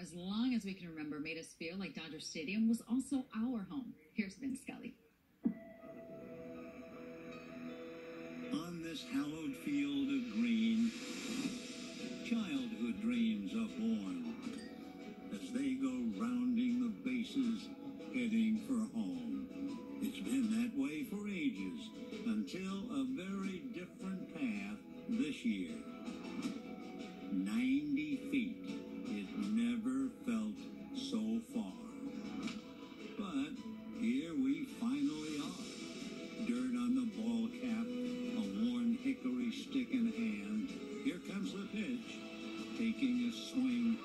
as long as we can remember, made us feel like Dodger Stadium was also our home. Here's Vin Scully. On this hallowed field of green, childhood dreams are born as they go rounding the bases, heading for home. It's been that way for ages until a very different path this year. pitch, taking a swing.